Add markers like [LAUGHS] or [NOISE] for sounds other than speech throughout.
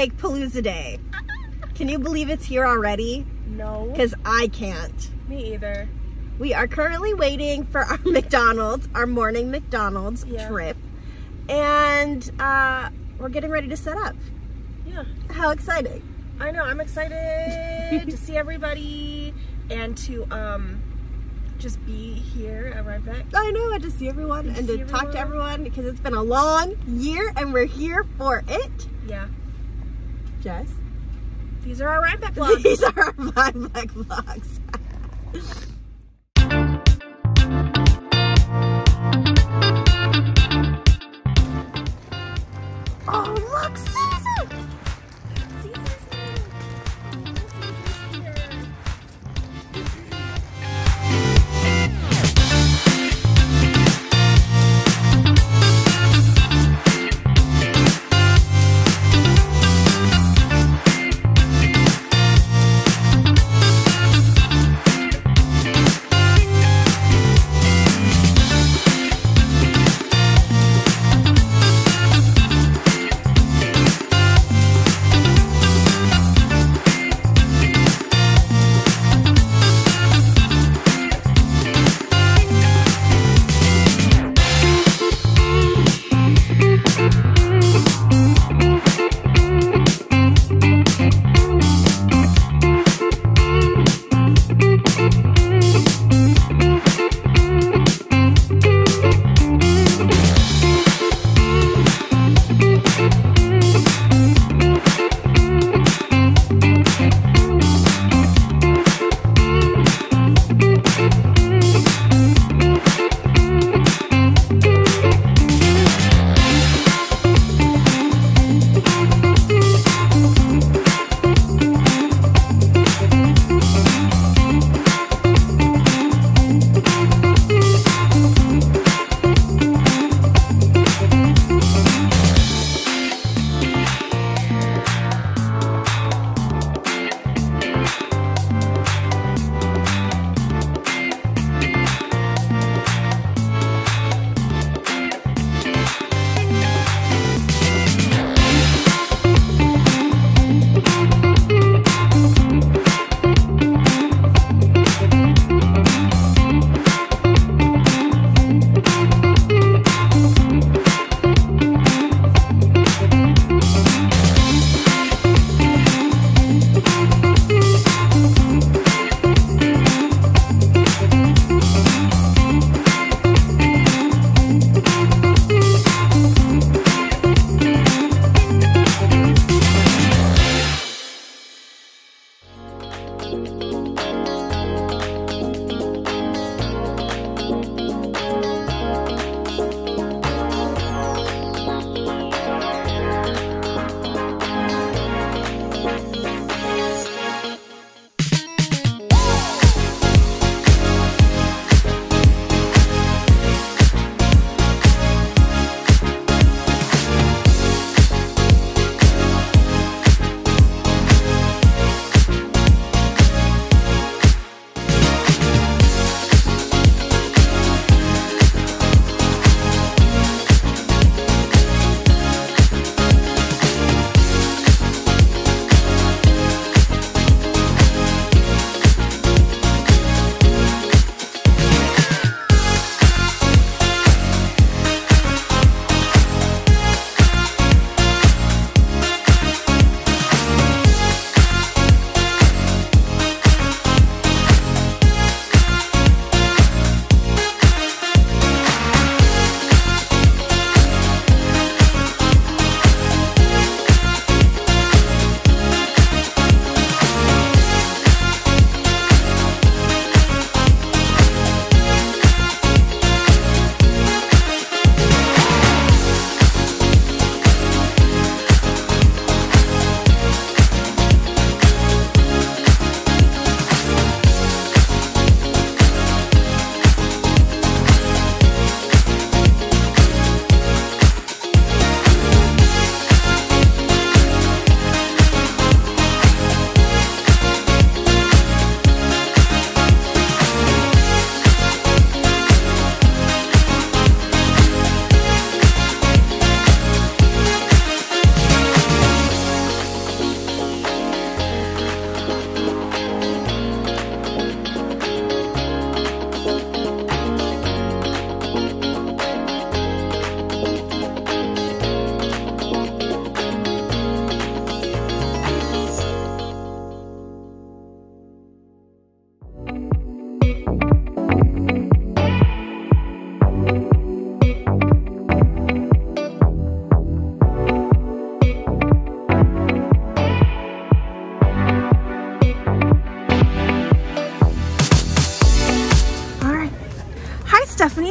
Cake Palooza Day. Can you believe it's here already? No. Because I can't. Me either. We are currently waiting for our [LAUGHS] McDonald's, our morning McDonald's Yeah. trip. And uh, we're getting ready to set up. Yeah. How exciting! I know. I'm excited to see everybody and to um just be here at Rhinebeck. I know, and to see everyone And to and to see talk to everyone. everyone because it's been a long year and we're here for it. Yeah. Jess? These are our Rhinebeck [LAUGHS] vlogs. These are our five black vlogs. [LAUGHS] oh,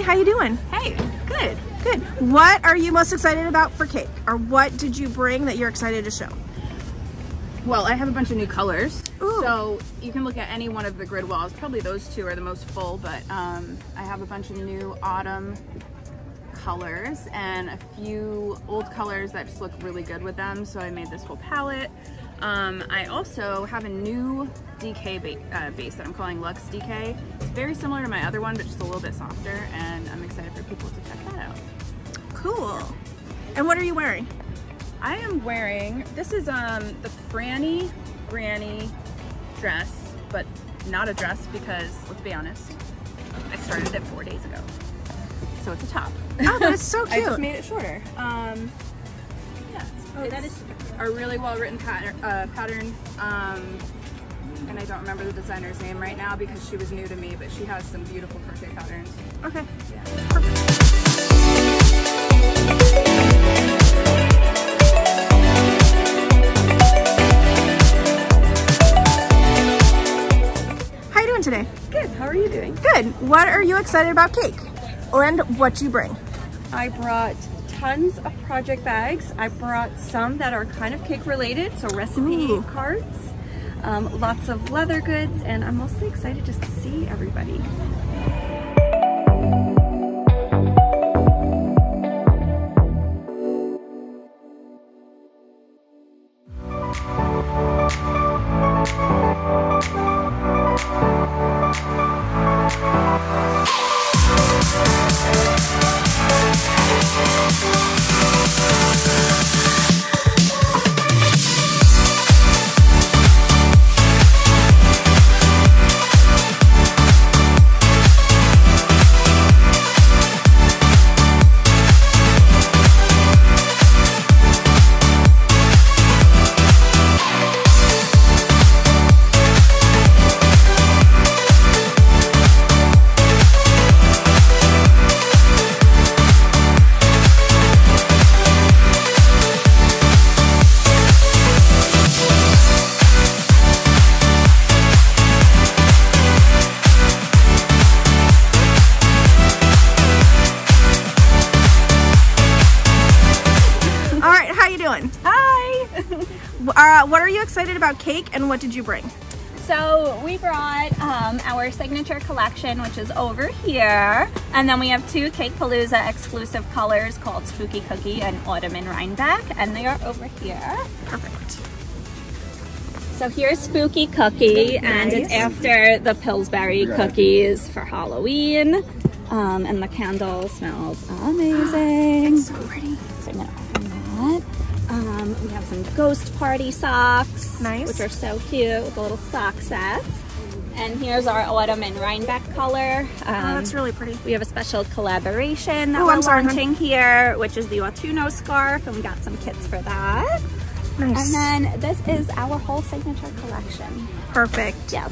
How you doing? Hey, good. Good. What are you most excited about for cake? Or what did you bring that you're excited to show? Well, I have a bunch of new colors. Ooh. So you can look at any one of the grid walls. Probably those two are the most full, but um, I have a bunch of new autumn colors and a few old colors that just look really good with them. So I made this whole palette. Um, I also have a new DK ba uh, base that I'm calling Lux DK. It's very similar to my other one, but just a little bit softer, and I'm excited for people to check that out. Cool. And what are you wearing? I am wearing, this is um the Franny Granny dress, but not a dress because, let's be honest, I started it four days ago. So it's a top. Oh, that's so cute. [LAUGHS] I just made it shorter. Um, oh, that is a really well written pattern. Uh, pattern. Um, and I don't remember the designer's name right now because she was new to me, but she has some beautiful crochet patterns. Okay. Yeah. How you doing today? Good. How are you doing? Good. What are you excited about cake? And what you bring? I brought tons of project bags. I brought some that are kind of cake related, so recipe Ooh. cards, um, lots of leather goods, and I'm mostly excited just to see everybody. And what did you bring? So we brought um, our signature collection, which is over here. And then we have two Cake Palooza exclusive colors called Spooky Cookie and Autumn in Rhinebeck. And they are over here. Perfect. So here's Spooky Cookie, and it's after the Pillsbury cookies for Halloween. Um, and the candle smells [GASPS] amazing. So pretty. We have some ghost party socks, Nice. which are so cute with a little sock set. And here's our autumn and Rhinebeck color. Um, Oh, that's really pretty. we have a special collaboration that Oh, we're I'm sorry, launching here, which is the Autuno scarf, and we got some kits for that. Nice. And then this is our whole signature collection. Perfect. Yes.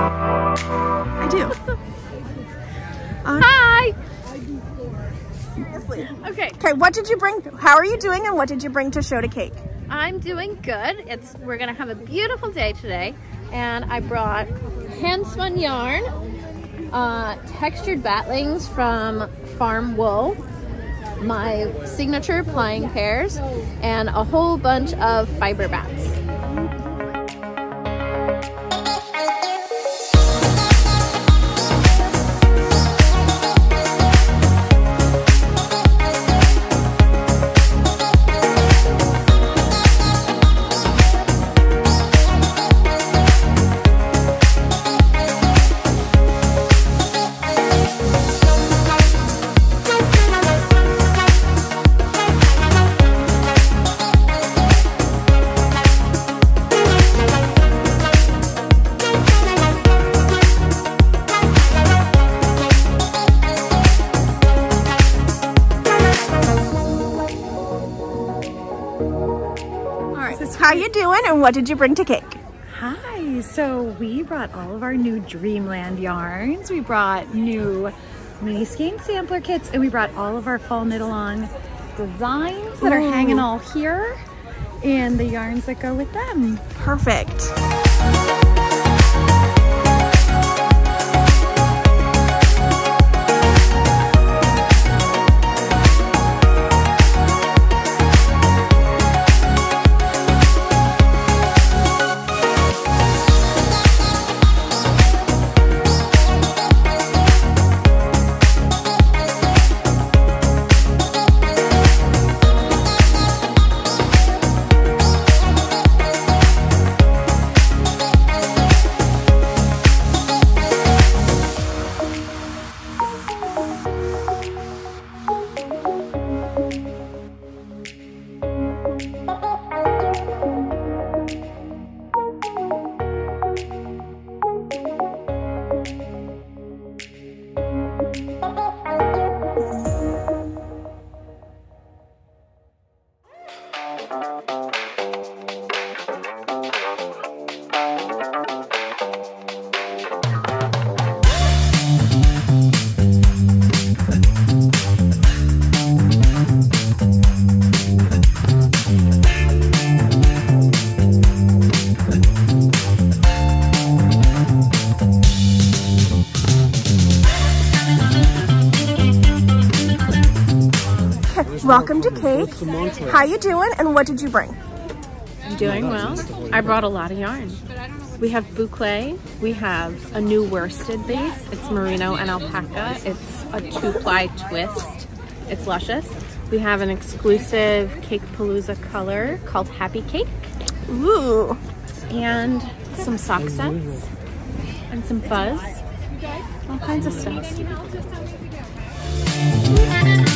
I do. [LAUGHS] Uh, Hi. seriously. Okay, Okay, what did you bring? How are you doing and what did you bring to show to cake? I'm doing good. It's we're gonna have a beautiful day today, and I brought hand spun yarn, uh, textured batlings from Farm Wool, my signature plying pairs, and a whole bunch of fiber bats. How you doing and what did you bring to cake? Hi, so we brought all of our new Dreamland yarns. We brought new mini skein sampler kits and we brought all of our fall knit along designs that are hanging all here and the yarns that go with them. Perfect. Welcome to Cake. How you doing and what did you bring? I'm doing well. I brought a lot of yarn. We have boucle, we have a new worsted base. It's merino and alpaca. It's a two-ply twist. It's luscious. We have an exclusive Cake Palooza color called Happy Cake. Ooh. And some sock sets and some fuzz. All kinds of stuff.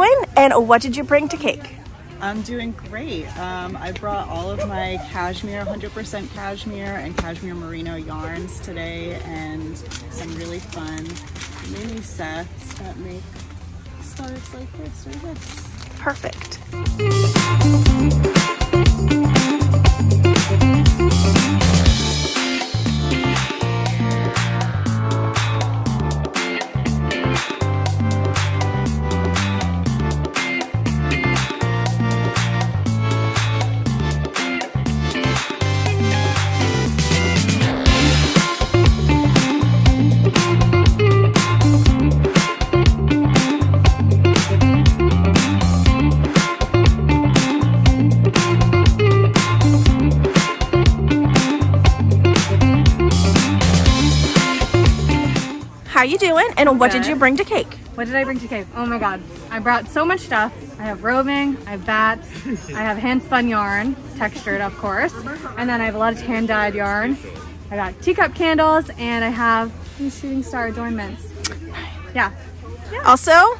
doing? And what did you bring to cake? I'm doing great. Um, I brought all of my cashmere, 100% cashmere and cashmere merino yarns today and some really fun mini sets that make stars like this or this. Perfect. How you doing? And what did you bring to cake? What did I bring to cake? Oh my god. I brought so much stuff. I have roving, I have bats, [LAUGHS] I have hand spun yarn, textured of course, and then I have a lot of hand dyed yarn. I got teacup candles and I have these shooting star adornments. Yeah. Also,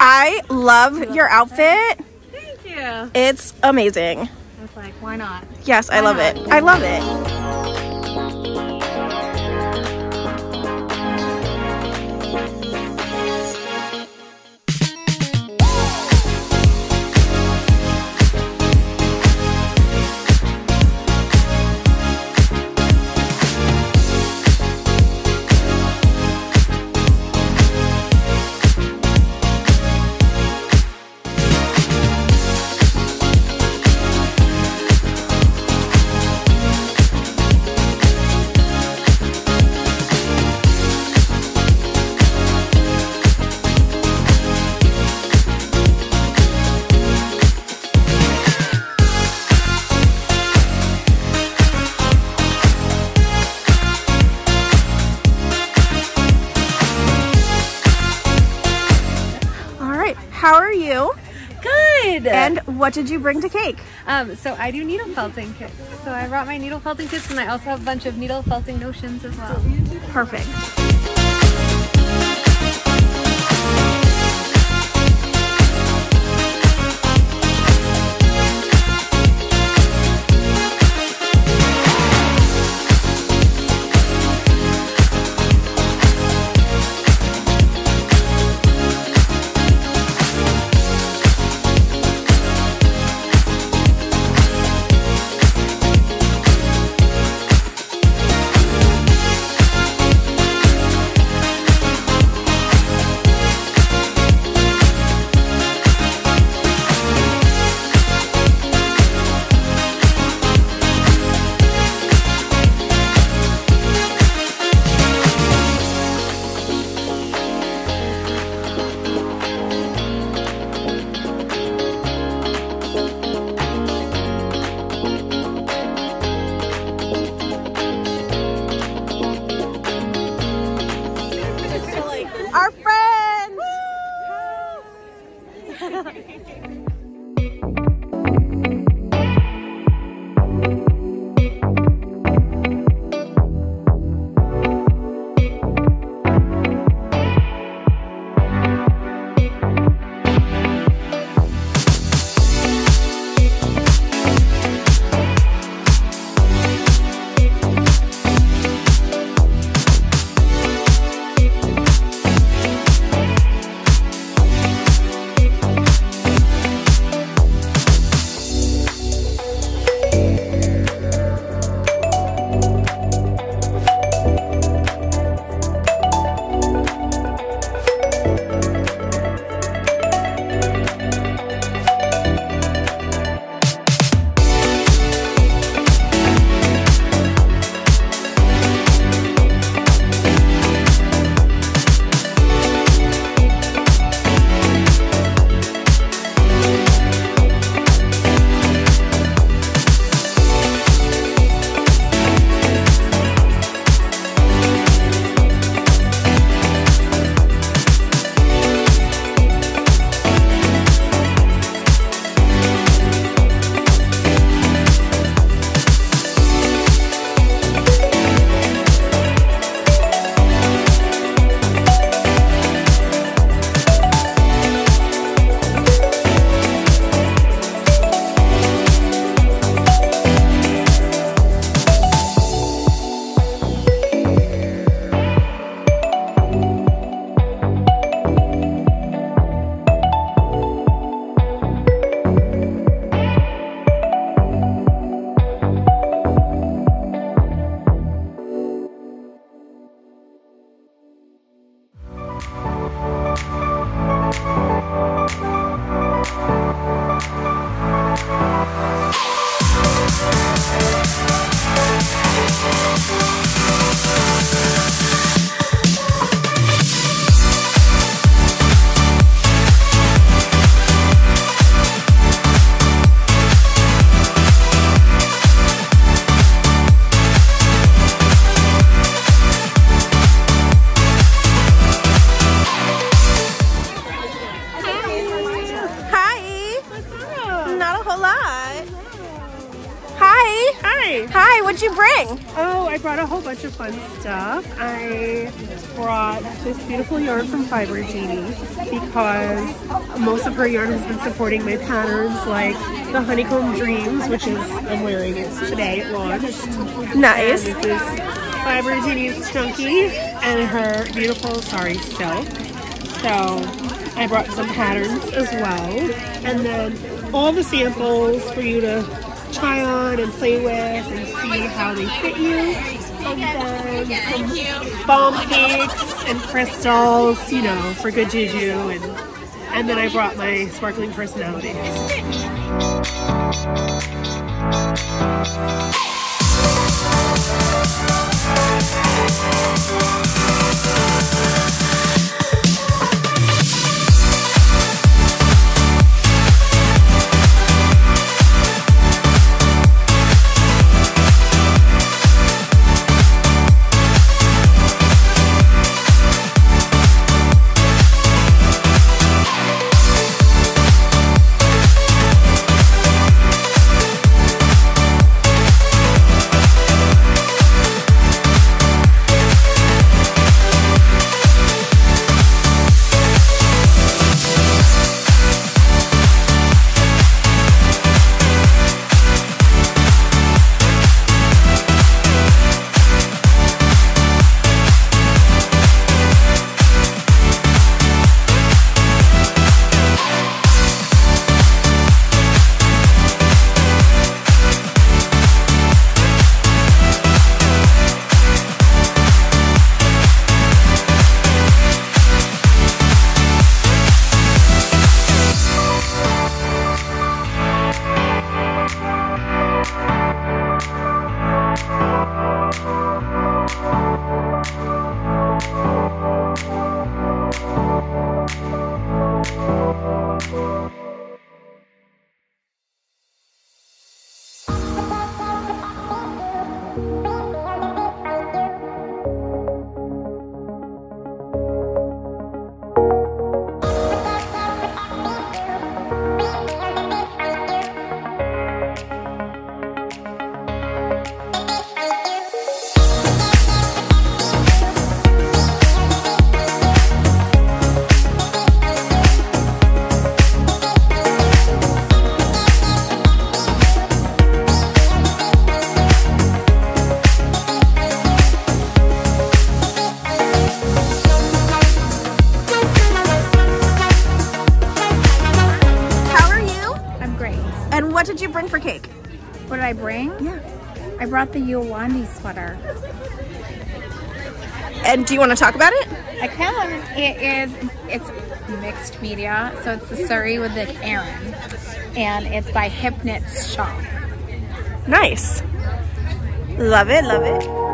I love your outfit. Thank you. It's amazing. It's like, why not? Yes, I Why love not? it. I love it. How are you? Good. And what did you bring to cake? Um, so I do needle felting kits. So I brought my needle felting kits and I also have a bunch of needle felting notions as well. Perfect. Our fun stuff. I brought this beautiful yarn from Fiber Genie because most of her yarn has been supporting my patterns like the Honeycomb Dreams, which is, I'm wearing it today, it launched. Nice. And this is Fiber Genie's Chunky and her beautiful Suri Silk. So I brought some patterns as well. And then all the samples for you to try on and play with and see how they fit you. And bomb cakes and crystals, you know, for good juju. And, and then I brought my sparkling personality. Great. And what did you bring for cake? What did I bring? Yeah. I brought the Yolandi sweater. And do you want to talk about it? I can. It is, it's mixed media. So it's the Suri with the Aran. And it's by Hypnot Shop. Nice. Love it, love it.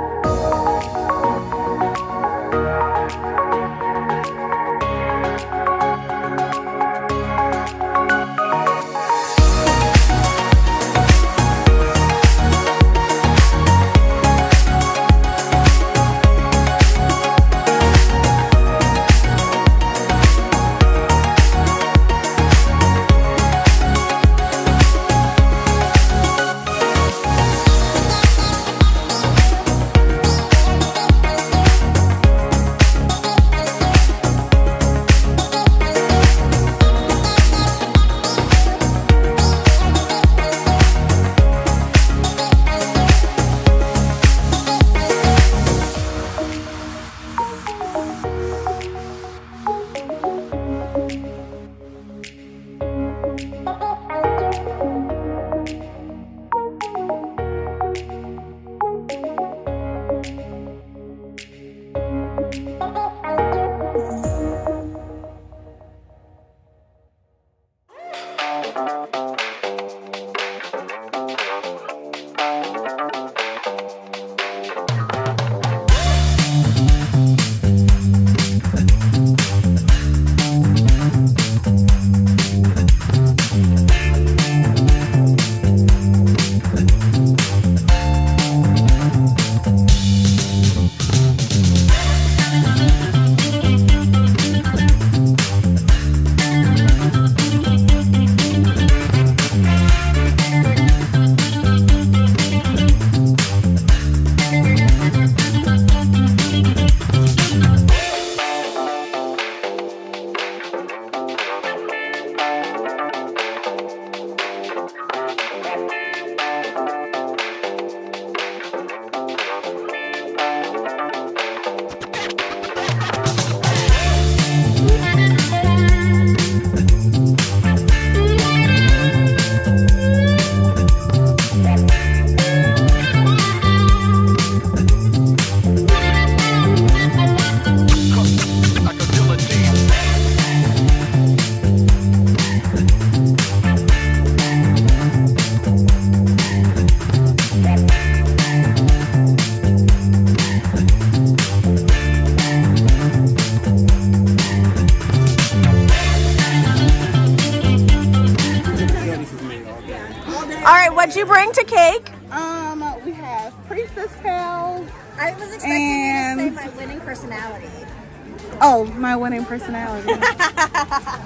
Personality. [LAUGHS]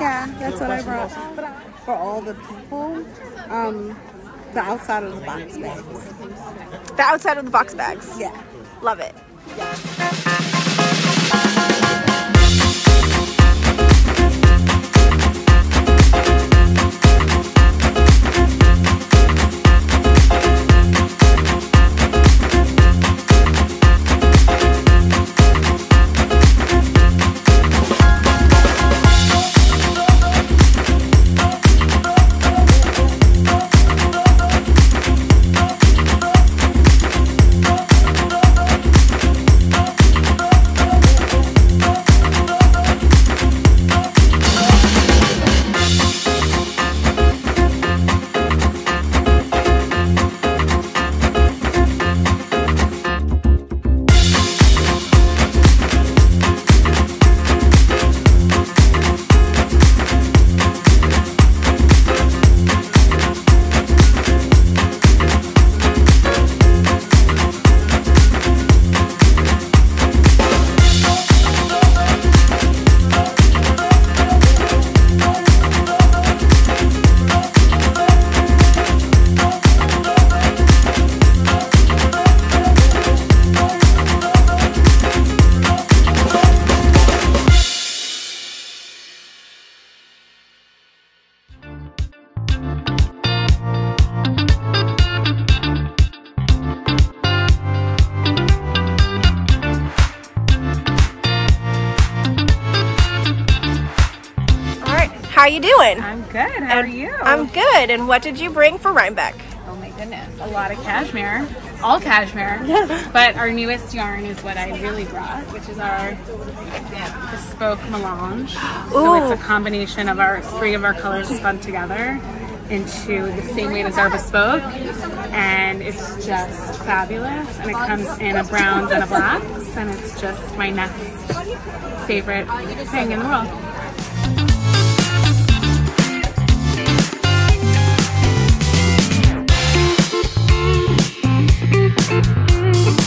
yeah, that's what I brought. For all the people, um, the outside of the box bags. The outside of the box bags. Yeah. Love it. All good. How are you? I'm good. And what did you bring for Rhinebeck? Oh my goodness, a lot of cashmere, all cashmere. Yes. [LAUGHS] But our newest yarn is what I really brought, which is our bespoke melange. So it's a combination of our three of our colors spun together into the same weight as our bespoke, and it's just fabulous. And it comes in a browns and a blacks, and it's just my next favorite thing in the world. How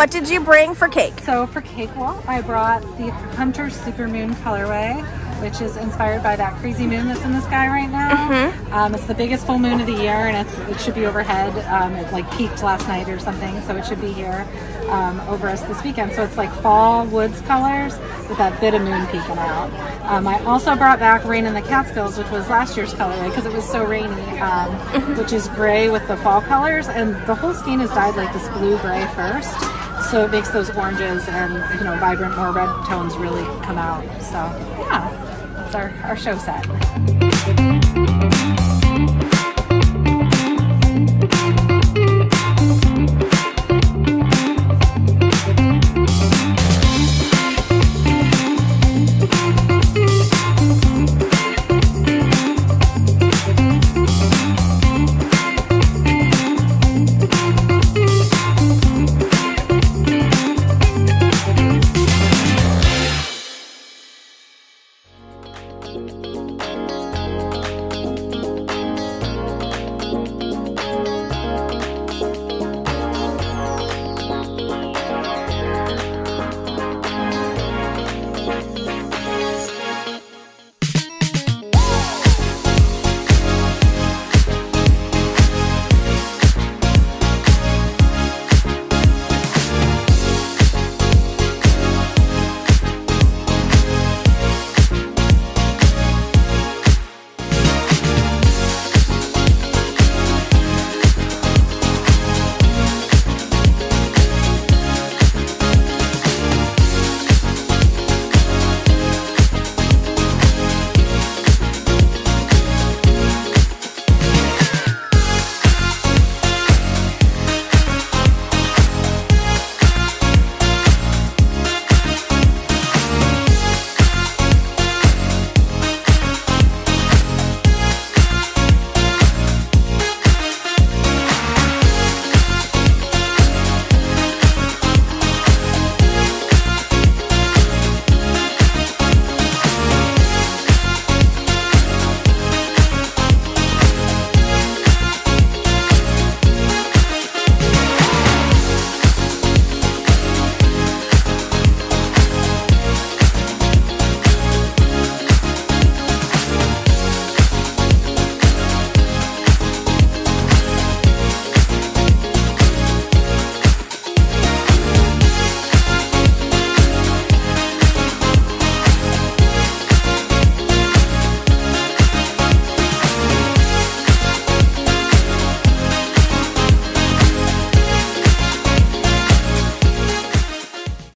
what did you bring for cake? So for Cakewalk, I brought the Hunter Supermoon colorway, which is inspired by that crazy moon that's in the sky right now. Um, it's the biggest full moon of the year, and it's it should be overhead. Um, it like peaked last night or something, so it should be here um, over us this weekend. So it's like fall woods colors with that bit of moon peeking out. Um, I also brought back Rain in the Catskills, which was last year's colorway because it was so rainy, um, which is gray with the fall colors, and the whole skein is dyed like this blue gray first. So it makes those oranges and you know vibrant more red tones really come out. So yeah, that's our, our show set.